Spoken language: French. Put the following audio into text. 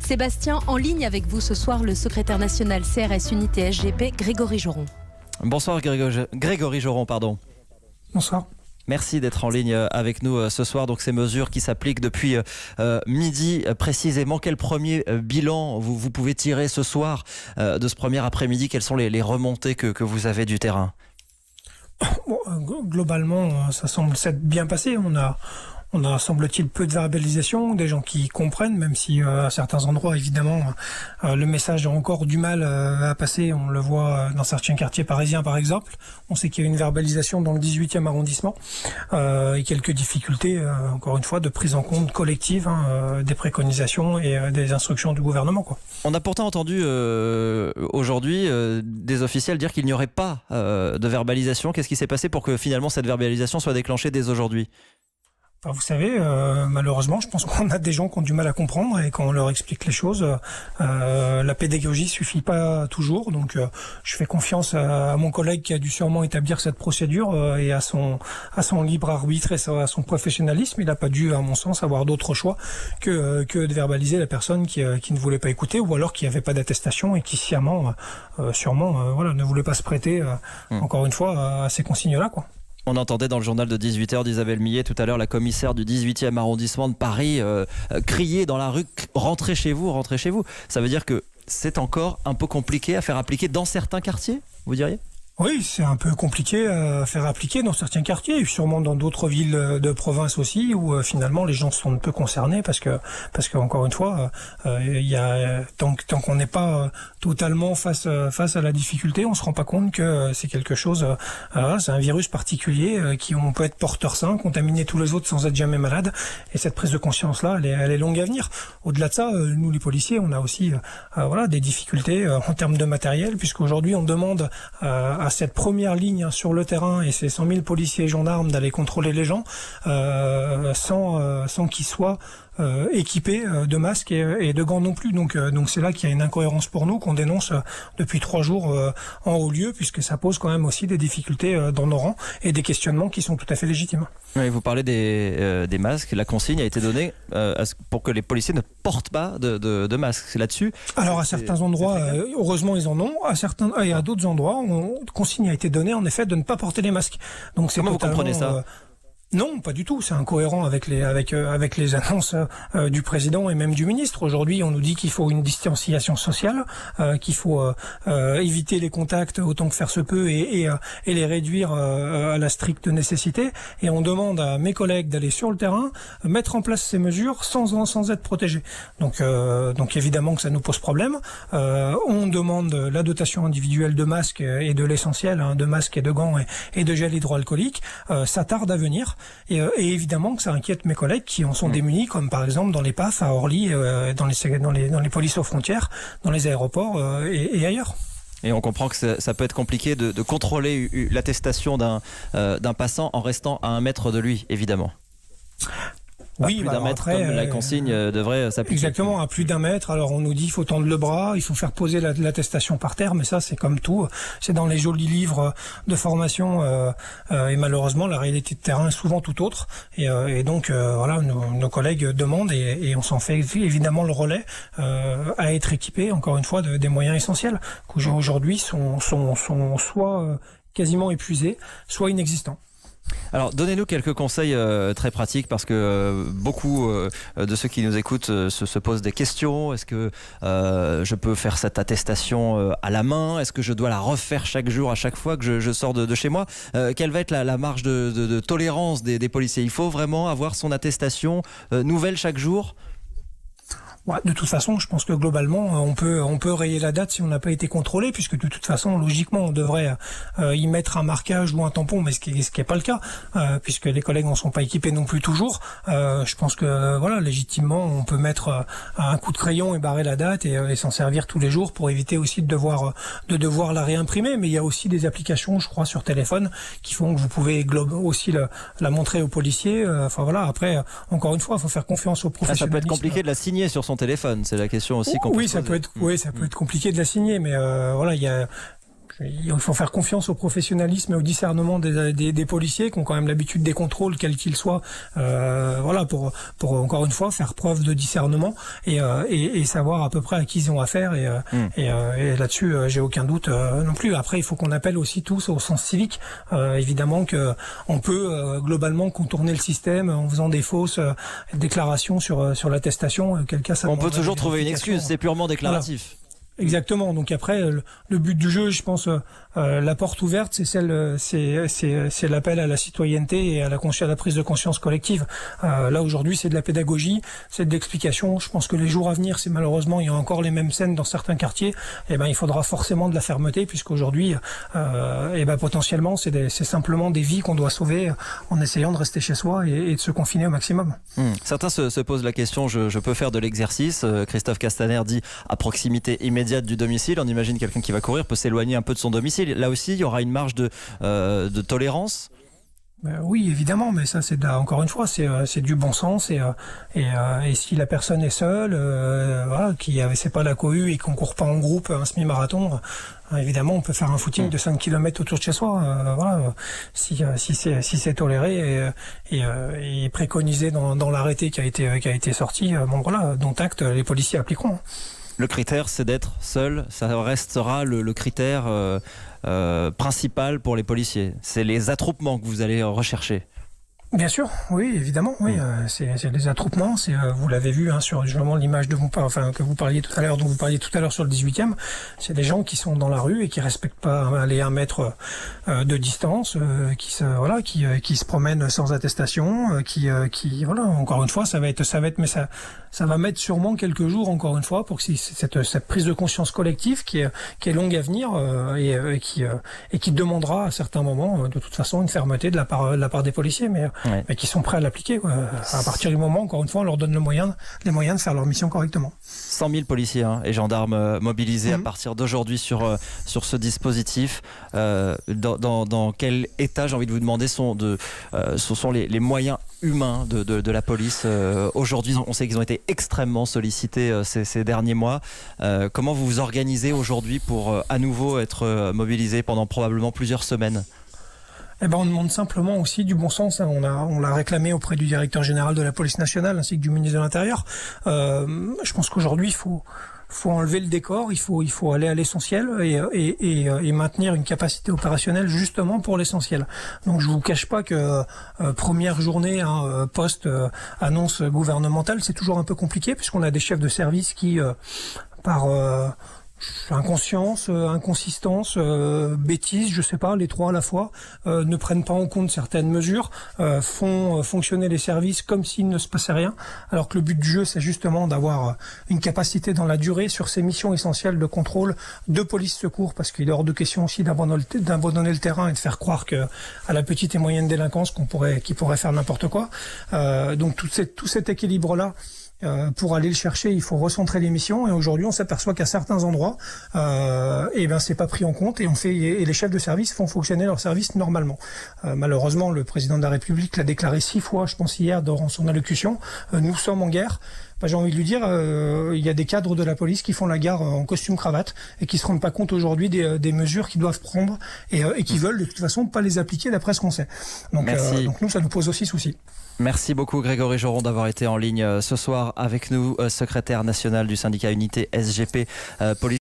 Sébastien, en ligne avec vous ce soir, le secrétaire national CRS Unité SGP, Grégory Joron. Bonsoir Grégory Joron, pardon. Bonsoir. Merci d'être en ligne avec nous euh, ce soir. Donc ces mesures qui s'appliquent depuis euh, midi précisément. Quel premier euh, bilan vous, pouvez tirer ce soir de ce premier après-midi? Quelles sont les, remontées que, vous avez du terrain? Globalement, ça semble s'être bien passé. On a, on a, semble-t-il, peu de verbalisation, des gens qui comprennent, même si euh, à certains endroits, évidemment, euh, le message a encore du mal euh, à passer. On le voit dans certains quartiers parisiens, par exemple. On sait qu'il y a une verbalisation dans le 18e arrondissement et quelques difficultés, encore une fois, de prise en compte collective hein, des préconisations et des instructions du gouvernement. On a pourtant entendu aujourd'hui des officiels dire qu'il n'y aurait pas de verbalisation. Qu'est-ce qui s'est passé pour que finalement cette verbalisation soit déclenchée dès aujourd'hui? Vous savez, euh, malheureusement, je pense qu'on a des gens qui ont du mal à comprendre et quand on leur explique les choses, euh, la pédagogie suffit pas toujours. Donc, euh, je fais confiance à, mon collègue qui a dû sûrement établir cette procédure euh, et à son à son libre arbitre et à son professionnalisme. Il n'a pas dû, à mon sens, avoir d'autre choix que que de verbaliser la personne qui, qui ne voulait pas écouter ou alors qui avait pas d'attestation et qui sciemment, sûrement, voilà, ne voulait pas se prêter, mmh. encore une fois, à ces consignes-là, quoi. On entendait dans le journal de 18h d'Isabelle Millet tout à l'heure la commissaire du 18e arrondissement de Paris euh, euh, crier dans la rue rentrez chez vous, rentrez chez vous. Ça veut dire que c'est encore un peu compliqué à faire appliquer dans certains quartiers, vous diriez? Oui, c'est un peu compliqué à faire appliquer dans certains quartiers, sûrement dans d'autres villes de province aussi, où euh, finalement les gens sont un peu concernés parce que parce que encore une fois, euh, il y a tant, qu'on n'est pas totalement face face à la difficulté, on se rend pas compte que c'est quelque chose, euh, c'est un virus particulier qui on peut être porteur sain, contaminer tous les autres sans être jamais malade, et cette prise de conscience là, elle est, elle est longue à venir. Au-delà de ça, nous les policiers, on a aussi voilà des difficultés en termes de matériel, puisqu'aujourd'hui on demande à cette première ligne sur le terrain et ces 100 000 policiers et gendarmes d'aller contrôler les gens euh, sans, euh, sans qu'ils soient euh, équipés euh, de masques et, de gants non plus. Donc euh, donc c'est là qu'il y a une incohérence pour nous qu'on dénonce depuis trois jours en haut lieu puisque ça pose quand même aussi des difficultés dans nos rangs et des questionnements qui sont tout à fait légitimes. Oui, vous parlez des, des masques. La consigne a été donnée pour que les policiers ne portent pas de, de, de masques là-dessus. Alors à certains endroits, heureusement ils en ont. À certains et à d'autres endroits, on, consigne a été donnée en effet de ne pas porter les masques. Donc c'est Comment vous comprenez ça non, pas du tout. C'est incohérent avec les avec euh, avec les annonces euh, du président et même du ministre. Aujourd'hui, on nous dit qu'il faut une distanciation sociale, euh, qu'il faut éviter les contacts autant que faire se peut et et, et les réduire à la stricte nécessité. Et on demande à mes collègues d'aller sur le terrain, mettre en place ces mesures sans sans être protégés. Donc donc évidemment que ça nous pose problème. on demande la dotation individuelle de masques et de l'essentiel, hein, de masques et de gants et, et de gel hydroalcoolique. ça tarde à venir. Euh, et, évidemment que ça inquiète mes collègues qui en sont mm. démunis, comme par exemple dans les PAF à Orly, euh, dans, les, dans, les, dans les polices aux frontières, dans les aéroports euh, et, ailleurs. Et on comprend que ça, peut être compliqué de, de contrôler l'attestation d'un d'un passant en restant à un mètre de lui, évidemment oui, plus bah d'un mètre comme la euh, consigne euh, devrait s'appliquer. Exactement, à plus d'un mètre. Alors on nous dit il faut tendre le bras, il faut faire poser l'attestation par terre, mais ça c'est comme tout, c'est dans les jolis livres de formation euh, et malheureusement la réalité de terrain est souvent tout autre. Et, et donc voilà, nos, collègues demandent et, et on s'en fait évidemment le relais à être équipés encore une fois de, des moyens essentiels qui aujourd'hui sont, sont, sont soit quasiment épuisés, soit inexistants. Alors, donnez-nous quelques conseils euh, très pratiques parce que euh, beaucoup euh, de ceux qui nous écoutent se, posent des questions. Est-ce que je peux faire cette attestation à la main? Est-ce que je dois la refaire chaque jour, à chaque fois que je, sors de, chez moi? Quelle va être la, marge de, tolérance des, des, policiers? Il faut vraiment avoir son attestation nouvelle chaque jour de toute façon, je pense que globalement, euh, on peut on peut rayer la date si on n'a pas été contrôlé, puisque de toute façon, logiquement, on devrait euh, y mettre un marquage ou un tampon, mais ce qui ce qui est pas le cas, euh, puisque les collègues n'en sont pas équipés non plus toujours. je pense que voilà, légitimement, on peut mettre un coup de crayon et barrer la date et, s'en servir tous les jours pour éviter aussi de devoir de devoir la réimprimer. Mais il y a aussi des applications, je crois, sur téléphone qui font que vous pouvez aussi la, la montrer aux policiers. Enfin voilà. Après, encore une fois, il faut faire confiance aux professionnels. Ah, ça peut être compliqué de la signer sur son téléphone. C'est la question aussi qu'on oui, ça peut être, oui, ça peut être compliqué de la signer, mais euh, voilà, il y a il faut faire confiance au professionnalisme et au discernement des, des, des policiers qui ont quand même l'habitude des contrôles, quels qu'ils soient, euh, voilà, pour, pour encore une fois faire preuve de discernement et, euh, et, et, savoir à peu près à qui ils ont affaire. Et, mm. et, et là-dessus, j'ai aucun doute non plus. Après, il faut qu'on appelle aussi tous au sens civique. évidemment que on peut globalement contourner le système en faisant des fausses déclarations sur sur l'attestation. On peut toujours trouver une excuse. C'est purement déclaratif. Exactement. Donc après, le, but du jeu, je pense, euh, la porte ouverte, c'est celle, c'est c'est l'appel à la citoyenneté et à la, prise de conscience collective. Euh, là aujourd'hui, c'est de la pédagogie, c'est de l'explication. Je pense que les jours à venir, c'est malheureusement il y a encore les mêmes scènes dans certains quartiers. Et eh ben, il faudra forcément de la fermeté, puisqu'aujourd'hui, euh, et eh ben potentiellement, c'est simplement des vies qu'on doit sauver en essayant de rester chez soi et, de se confiner au maximum. Hmm. Certains se, se, posent la question je, je peux faire de l'exercice. Euh, Christophe Castaner dit à proximité immédiate du domicile. On imagine quelqu'un qui va courir peut s'éloigner un peu de son domicile. Là aussi, il y aura une marge de, euh, tolérance? Euh, oui, évidemment, mais ça, c'est encore une fois, c'est euh, du bon sens et et, si la personne est seule, voilà, qui c'est pas la cohue et qu'on court pas en groupe un semi-marathon, évidemment, on peut faire un footing de 5 km autour de chez soi, voilà, si si c'est si toléré et, et, préconisé dans, dans l'arrêté qui a été qui a été sorti, bon voilà, dont acte, les policiers appliqueront. Le critère, c'est d'être seul. Ça restera le, critère euh, euh, principal pour les policiers. C'est les attroupements que vous allez rechercher. Bien sûr, oui, évidemment, oui, mm. euh, c'est des attroupements. C'est euh, vous l'avez vu hein, sur justement l'image de vous, enfin que vous parliez tout à l'heure, dont vous parliez tout à l'heure sur le 18e. C'est des gens qui sont dans la rue et qui respectent pas les un mètre euh, de distance, qui se voilà, qui, qui se promènent sans attestation, qui qui voilà. Encore une fois, ça va être ça va être, mais ça ça va mettre sûrement quelques jours encore une fois pour que cette cette prise de conscience collective qui est qui est longue à venir et, et, qui et qui demandera à certains moments de toute façon une fermeté de la part de la part des policiers, mais mais qui sont prêts à l'appliquer. À partir du moment, encore une fois, on leur donne le moyen, les moyens de faire leur mission correctement. 100 000 policiers hein, et gendarmes euh, mobilisés à mhm. partir d'aujourd'hui sur, euh, sur ce dispositif. Euh, dans, dans, dans, quel état, j'ai envie de vous demander, sont, de, ce sont les, les moyens humains de, de, de la police aujourd'hui? On sait qu'ils ont été extrêmement sollicités ces, ces, derniers mois. comment vous vous organisez aujourd'hui pour à nouveau être mobilisés pendant probablement plusieurs semaines? Eh ben, on demande simplement aussi du bon sens. Hein. On a, on l'a réclamé auprès du directeur général de la police nationale ainsi que du ministre de l'Intérieur. Euh, je pense qu'aujourd'hui, il faut, faut enlever le décor, il faut, il faut aller à l'essentiel et, et, et, et, maintenir une capacité opérationnelle justement pour l'essentiel. Donc je vous cache pas que euh, première journée hein, euh, post euh, annonce gouvernementale, c'est toujours un peu compliqué puisqu'on a des chefs de service qui par inconscience, euh, inconsistance, euh, bêtise, je sais pas, les trois à la fois, euh, ne prennent pas en compte certaines mesures, font fonctionner les services comme s'il ne se passait rien, alors que le but du jeu, c'est justement d'avoir une capacité dans la durée sur ces missions essentielles de contrôle de police-secours, parce qu'il est hors de question aussi d'abandonner le terrain et de faire croire que à la petite et moyenne délinquance qu'on pourrait, qui pourrait faire n'importe quoi. donc tout, tout cet équilibre-là, euh, pour aller le chercher, il faut recentrer les missions. Et aujourd'hui, on s'aperçoit qu'à certains endroits, euh, et eh ben c'est pas pris en compte. Et on fait et les chefs de service font fonctionner leur service normalement. Euh, malheureusement, le président de la République l'a déclaré six fois, je pense hier, dans son allocution. Euh, nous sommes en guerre. Bah, j'ai envie de lui dire, euh, il y a des cadres de la police qui font la gare en costume cravate et qui se rendent pas compte aujourd'hui des, des, mesures qu'ils doivent prendre et, et qui veulent de toute façon pas les appliquer d'après ce qu'on sait. Donc, donc nous, ça nous pose aussi souci. Merci beaucoup Grégory Joron d'avoir été en ligne euh, ce soir avec nous, euh, secrétaire national du syndicat Unité SGP euh, Police.